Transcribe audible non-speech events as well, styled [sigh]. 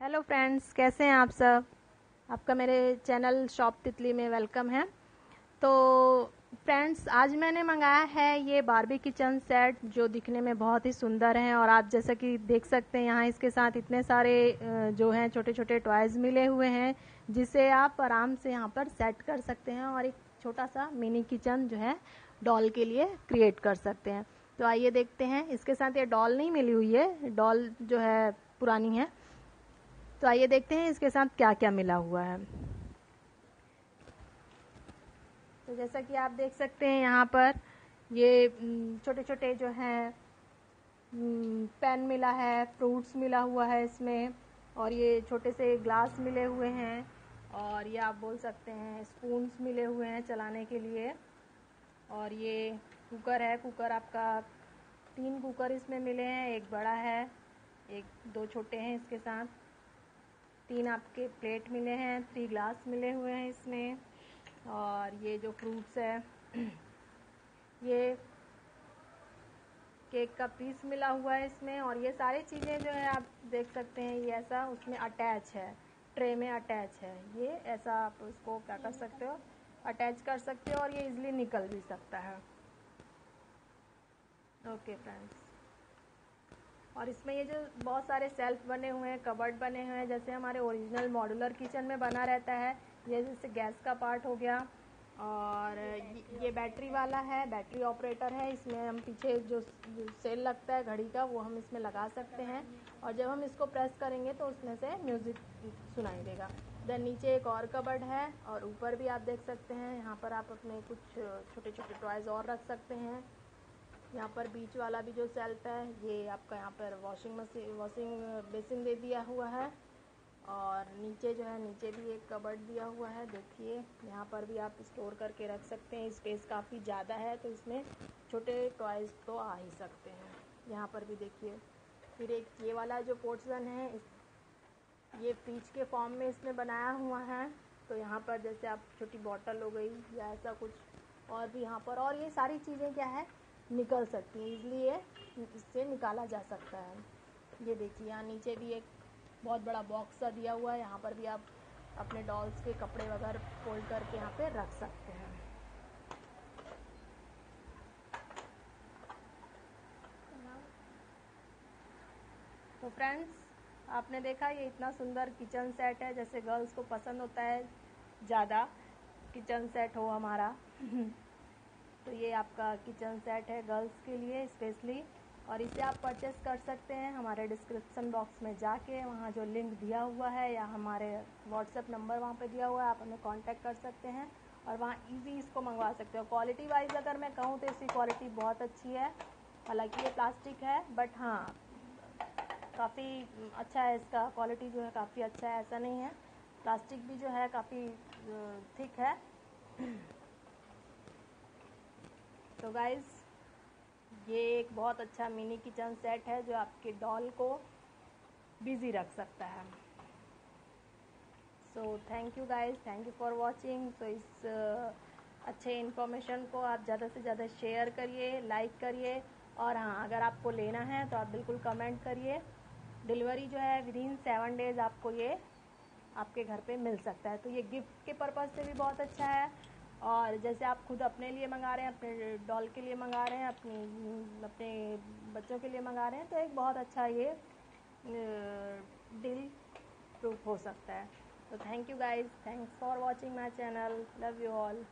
Hello friends कैसे हैं आप सब? आपका मेरे चैनल शॉप तितली में वेलकम है। तो फ्रेंड्स आज मैंने मंगाया है ये बारबी किचन सेट जो दिखने में बहुत ही सुंदर है और आप जैसा कि देख सकते हैं, यहाँ इसके साथ इतने सारे जो हैं छोटे छोटे टॉयज़ मिले हुए हैं, जिसे आप आराम से यहाँ पर सेट कर सकते हैं और एक छोटा सा मिनी किचन जो है डॉल के लिए क्रिएट कर सकते हैं। तो आइए देखते हैं, इसके साथ ये डॉल नहीं मिली हुई है डॉल जो है पुरानी है। तो आइए देखते हैं इसके साथ क्या क्या मिला हुआ है। तो जैसा कि आप देख सकते हैं यहाँ पर ये छोटे छोटे जो हैं पेन मिला है, फ्रूट्स मिला हुआ है इसमें, और ये छोटे से ग्लास मिले हुए हैं, और ये आप बोल सकते हैं स्पून्स मिले हुए हैं चलाने के लिए, और ये कुकर है, कुकर आपका, तीन कुकर इसमें मिले हैं, एक बड़ा है, एक, दो छोटे हैं इसके साथ। तीन आपके प्लेट मिले हैं, थ्री ग्लास मिले हुए हैं इसमें। और ये जो फ्रूट्स है, [clears throat] ये केक का पीस मिला हुआ है इसमें। और ये सारी चीज़ें जो है आप देख सकते हैं, ये ऐसा उसमें अटैच है ट्रे में अटैच है। ये ऐसा आप उसको क्या कर सकते हो अटैच कर सकते हो और ये इजली निकल भी सकता है। ओके फ्रेंड्स और इसमें ये जो बहुत सारे सेल्फ बने हुए हैं, कबर्ड बने हुए हैं, जैसे हमारे ओरिजिनल मॉडुलर किचन में बना रहता है। ये जैसे गैस का पार्ट हो गया, और ये बैटरी वाला है, बैटरी ऑपरेटर है। इसमें हम पीछे जो सेल लगता है घड़ी का, वो हम इसमें लगा सकते हैं। और जब हम इसको प्रेस करेंगे तो उसमें से म्यूज़िक सुनाई देगा। देन नीचे एक और कबर्ड है, और ऊपर भी आप देख सकते हैं। यहाँ पर आप अपने कुछ छोटे छोटे टॉयज़ और रख सकते हैं। यहाँ पर बीच वाला भी जो सेल्फ है, ये आपका यहाँ पर वॉशिंग मशीन वॉशिंग बेसिन दे दिया हुआ है। और नीचे जो है, नीचे भी एक कबर्ड दिया हुआ है, देखिए। यहाँ पर भी आप स्टोर करके रख सकते हैं स्पेस काफ़ी ज़्यादा है तो इसमें छोटे टॉयज़ तो आ ही सकते हैं। यहाँ पर भी देखिए। फिर एक ये वाला जो पोर्सन है ये फ्रिज के फॉर्म में इसमें बनाया हुआ है। तो यहाँ पर जैसे आप छोटी बॉटल हो गई या ऐसा कुछ और भी यहाँ पर। और ये सारी चीज़ें क्या है निकल सकती है, इसलिए इससे निकाला जा सकता है। ये देखिए, यहाँ नीचे भी एक बहुत बड़ा बॉक्स सा दिया हुआ है, यहाँ पर भी आप अपने डॉल्स के कपड़े वगैरह फोल्ड करके यहाँ पे रख सकते हैं। तो फ्रेंड्स आपने देखा ये इतना सुंदर किचन सेट है, जैसे गर्ल्स को पसंद होता है ज़्यादा किचन सेट हो हमारा। [laughs] तो ये आपका किचन सेट है गर्ल्स के लिए स्पेशली। और इसे आप परचेस कर सकते हैं हमारे डिस्क्रिप्शन बॉक्स में जाके, वहाँ जो लिंक दिया हुआ है या हमारे व्हाट्सएप नंबर वहाँ पे दिया हुआ है, आप हमें कांटेक्ट कर सकते हैं और वहाँ इजी इसको मंगवा सकते हो। क्वालिटी वाइज अगर मैं कहूँ तो इसकी क्वालिटी बहुत अच्छी है। हालाँकि ये प्लास्टिक है बट हाँ काफ़ी अच्छा है इसका। क्वालिटी जो है काफ़ी अच्छा है, ऐसा नहीं है। प्लास्टिक भी जो है काफ़ी थिक है। तो गाइज़ ये एक बहुत अच्छा मिनी किचन सेट है जो आपके डॉल को बिज़ी रख सकता है। So thank you guys thank you for watching तो इस uh, अच्छे इन्फॉर्मेशन को आप ज़्यादा से ज़्यादा शेयर करिए लाइक करिए। और हाँ अगर आपको लेना है तो आप बिल्कुल कमेंट करिए। डिलीवरी जो है विद इन सेवन डेज़ आपको ये आपके घर पे मिल सकता है। तो ये गिफ्ट के पर्पज़ से भी बहुत अच्छा है। और जैसे आप खुद अपने लिए मंगा रहे हैं, अपने डॉल के लिए मंगा रहे हैं, अपने अपने बच्चों के लिए मंगा रहे हैं तो एक बहुत अच्छा ये डील प्रूफ हो सकता है। तो thank you guys thanks for watching my channel love you all